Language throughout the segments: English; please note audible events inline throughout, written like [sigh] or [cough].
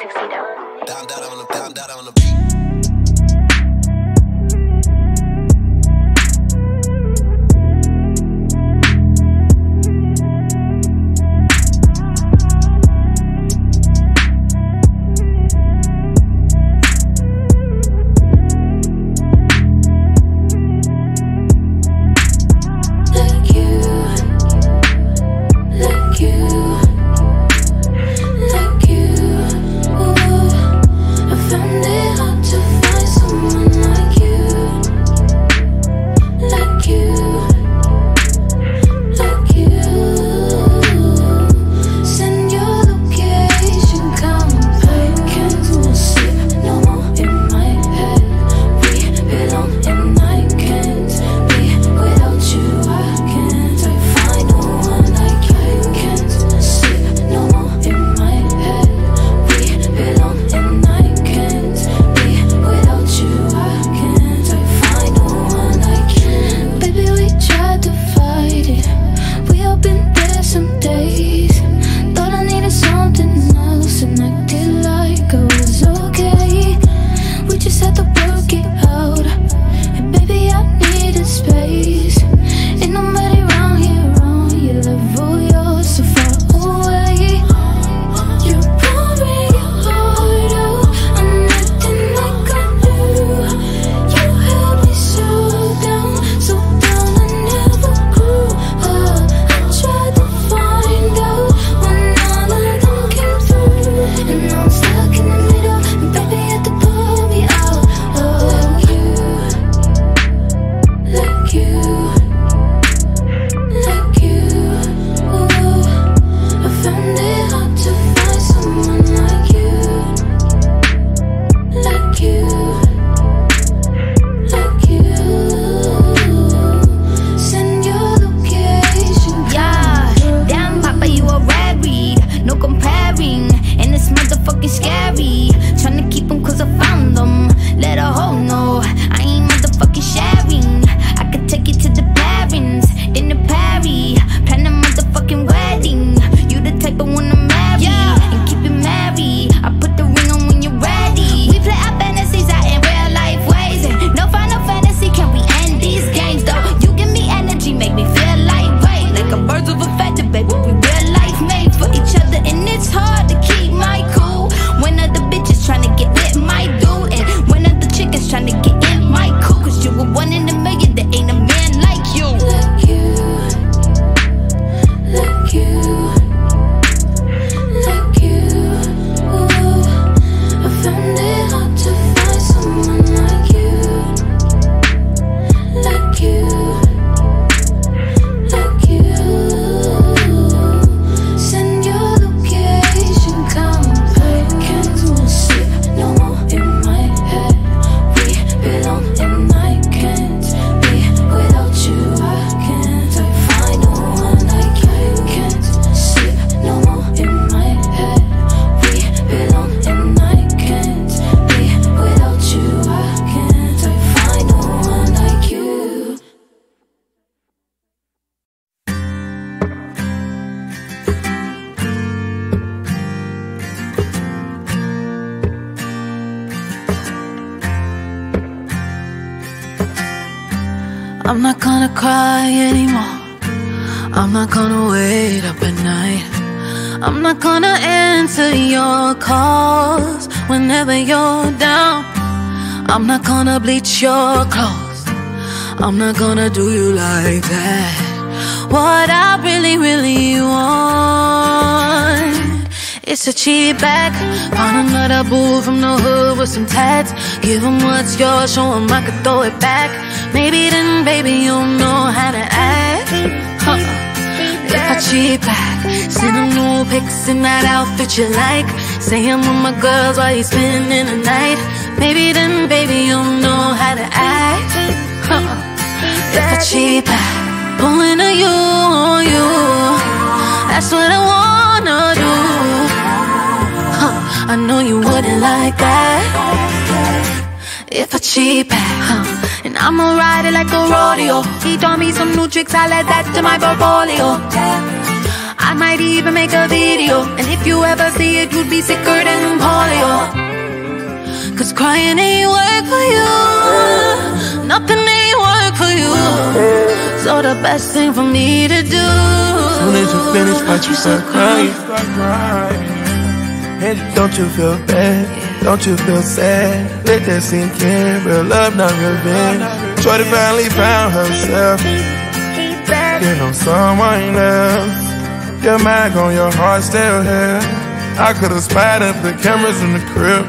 Tuxedo. Down, down on the, down, down on the. I'm not gonna cry anymore. I'm not gonna wait up at night. I'm not gonna answer your calls Whenever you're down. I'm not gonna bleach your clothes. I'm not gonna do you like that. What I really, really want. It's a cheap back find another boo from the hood with some tats. Give him what's yours, show him I could throw it back. Maybe then, baby, you'll know how to act. Huh. If I cheat back, send him new pics in that outfit you like. Say I'm with my girls while you spending the night. Maybe then, baby, you'll know how to act. Huh. If I cheat back, pulling a you on you. That's what I want. I know you wouldn't like that. If I cheat back, huh? And I'ma ride it like a rodeo. He taught me some new tricks, I'll add that to my portfolio. I might even make a video. And if you ever see it, you'd be sicker than polio. Cause crying ain't work for you. Nothing ain't work for you. So the best thing for me to do. Soon as you finish what you start crying and don't you feel bad? Don't you feel sad? Let that sink in. Real love, not revenge. Shorty finally found herself. You know someone else. Your mind on your heart still here. I could've spied up the cameras in the crib.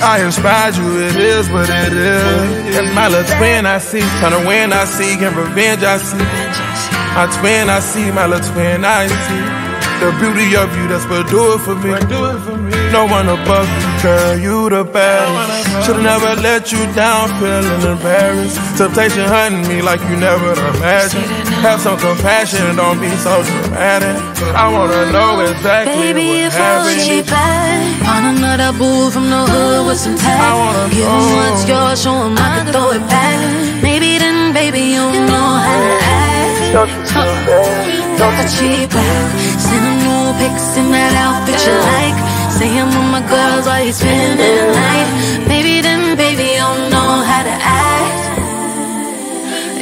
I inspired you, it is what it is. And my little twin I see, trying to win I see, and revenge I see. My twin I see, my little twin I see. The beauty of you, that's what do it for me. Do it for me. No one above you, girl, you the best. Should've never let you down, feeling embarrassed. Temptation hunting me like you never imagined. Have some compassion don't be so dramatic. I wanna know exactly Baby, what if I was happened. cheap back On another boo from the hood with some I wanna Give him know. what's yours, show him I can throw it back Maybe then, baby, you'll know how to act Don't you feel bad? Don't the cheap back Send him new pics in that outfit you like Say I'm with my girls while you spending the night Maybe then, baby, you know how to act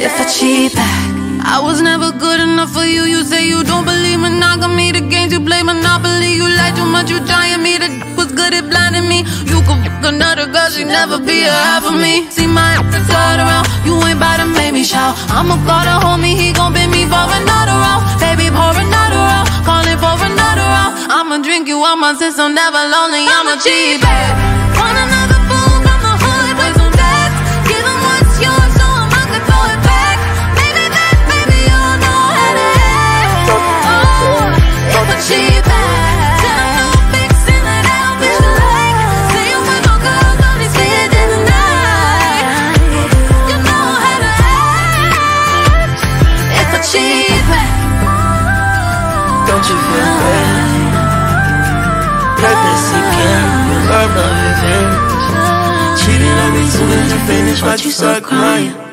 if I cheat back. I was never good enough for you. You say you don't believe monogamy. The games you play monopoly. You lie too much. You trying me. Was good at blinding me. You could fuck another girl. She never be a half of me. See my ass slide around. You ain't bout to make me shout. I'ma call the homie. He gon' bend me for another round. Baby, pour another round. Calling for another round. I'ma drink you on my system. Never lonely. I'm a cheap back. Finish, watch you start crying.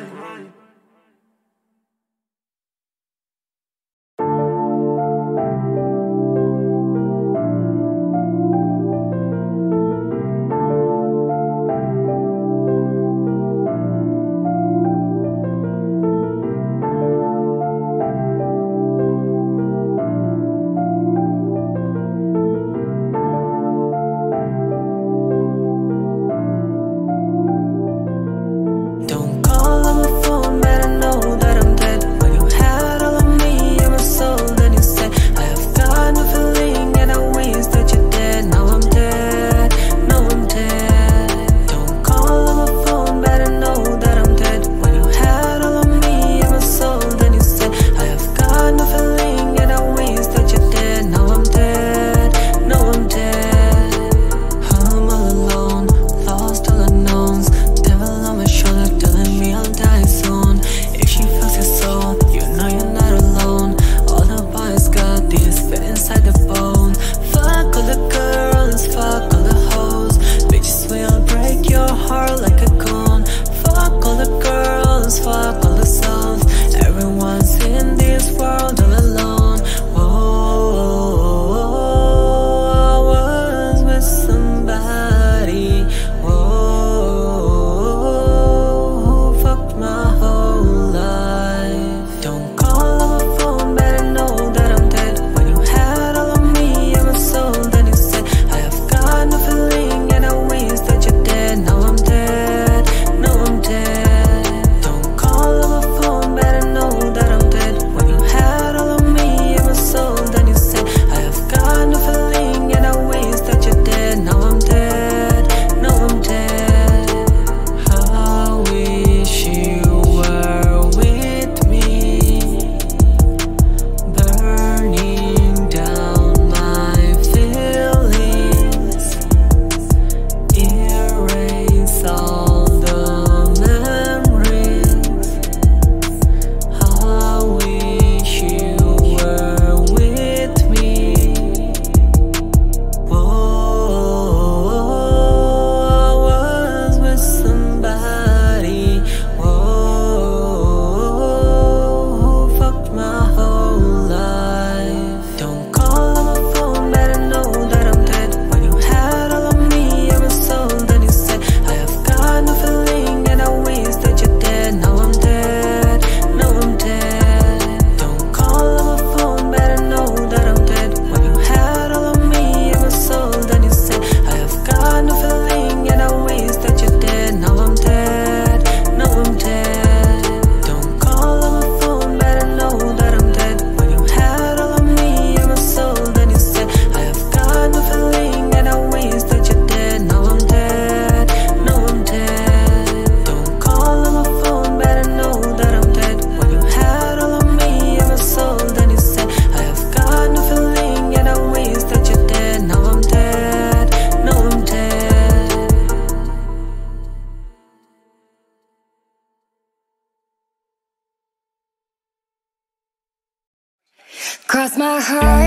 Heart,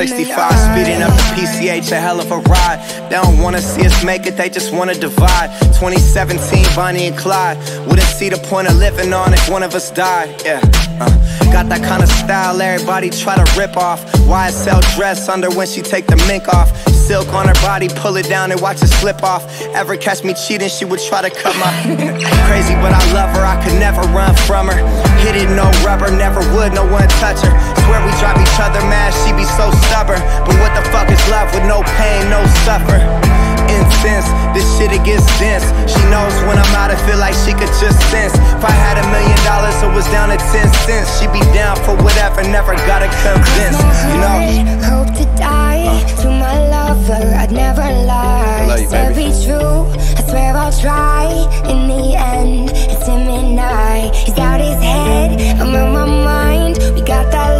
65 I. speeding up the PCH, a hell of a ride. They don't wanna see us make it, they just wanna divide. 2017, Bonnie and Clyde. Wouldn't see the point of living on if one of us died. Yeah. uh. Got that kind of style everybody try to rip off. YSL dress under when she take the mink off. Silk on her body, pull it down and watch it slip off. Ever catch me cheating, she would try to cut my. [laughs] Crazy, but I love her, I could never run from her. Hit it, no rubber, never would, no one touch her. Swear we drive each other mad, she be so stubborn. But what the fuck is love with no pain, no suffer? Incense, this shit it gets dense. She knows when I'm out, I feel like she could just sense. If I had a million dollars, it was down to 10 cents. She'd be down for whatever, never gotta convince. You know? hope to die to my lover. I'd never lie. love you, be true. I swear I'll try. In the end, it's him and I. He's out his head. I'm on my mind. We got that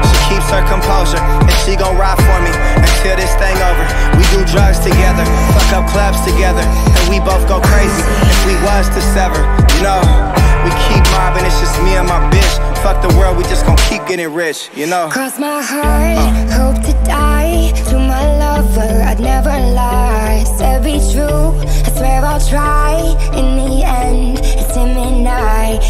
Keeps her composure, and she gon' ride for me until this thing over. We do drugs together, fuck up clubs together, and we both go crazy if we was to sever. You know, we keep mobbing, it's just me and my bitch. Fuck the world, we just gon' keep getting rich. You know. Cross my heart, uh. hope to die to my lover. I'd never lie. Said be true. I swear I'll try. In the end, it's him and I.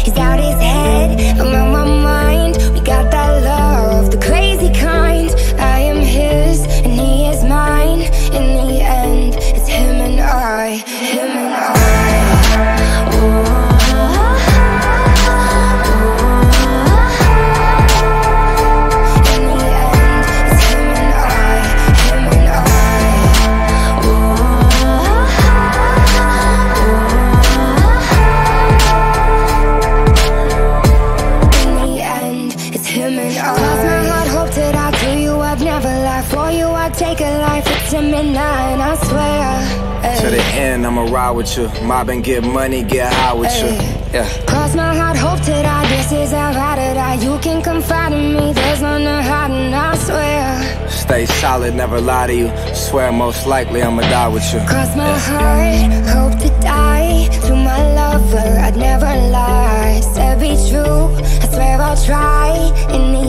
life. And I, and swear. To the end, I'ma ride with you. Mobbing, get money, get high with you. Yeah. Cross my heart, hope to die. This is how I to die. You can confide in me. There's none to hide, and I swear. Stay solid, never lie to you. Swear most likely I'ma die with you. Cross my heart, hope to die to my lover. I'd never lie. Said be true. I swear I'll try. In the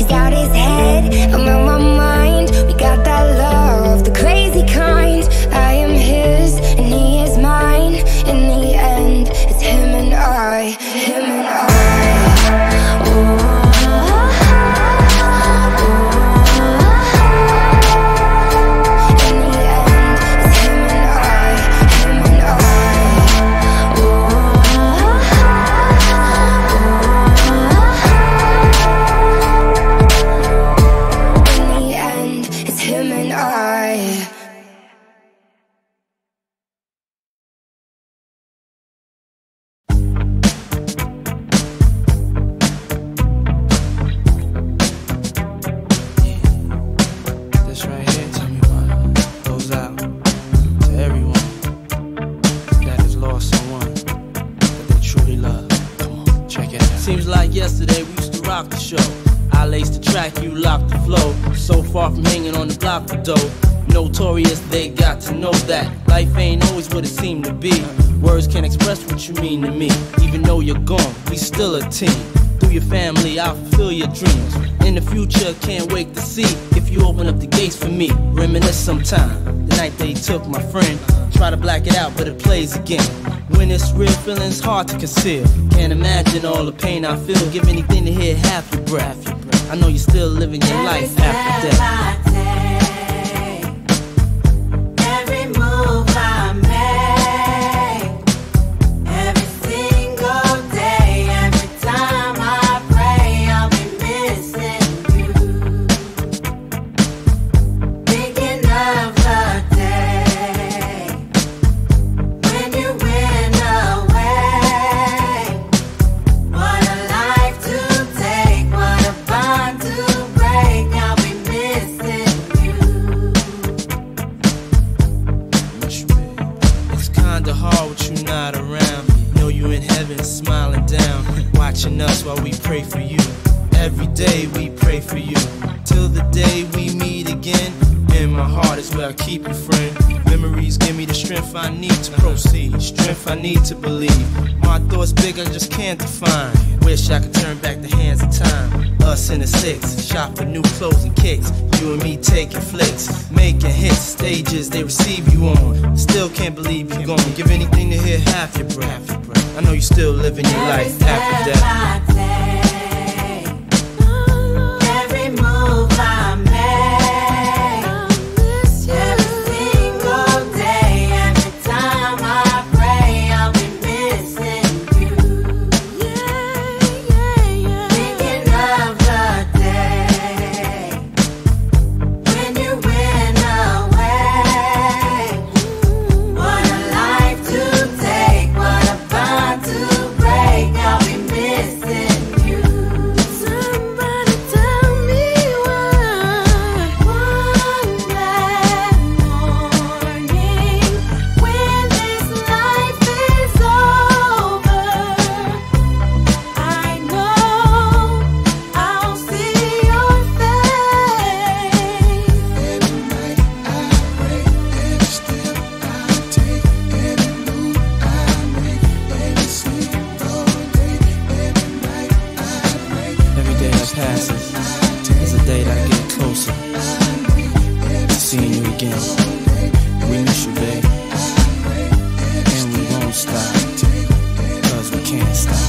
He's out his head. I'm on my mind. We got that love, the crazy kind. I am his show. I laced the track, you locked the flow. So far from hanging on the block for dough. Notorious, they got to know that life ain't always what it seemed to be. Words can't express what you mean to me. Even though you're gone, we still a team. Through your family, I'll fulfill your dreams. In the future, can't wait to see if you open up the gates for me. Reminisce sometime. The night they took my friend. Try to black it out, but it plays again. When it's real, feeling's hard to conceal. Can't imagine all the pain I feel. Give anything to hear half your breath. I know you're still living your life after death. I could turn back the hands of time. Us in the six, shop for new clothes and kicks. You and me taking flicks, making hits, stages they receive you on. Still can't believe you're gone. Give anything to hear half your breath. I know you still living your life after death. can't stop.